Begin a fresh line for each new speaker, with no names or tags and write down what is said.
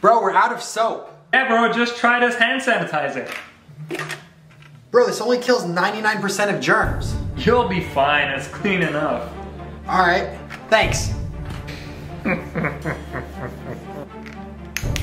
Bro, we're out of soap.
Yeah, bro, just try this hand sanitizer.
Bro, this only kills 99% of germs.
You'll be fine, it's clean enough.
Alright, thanks.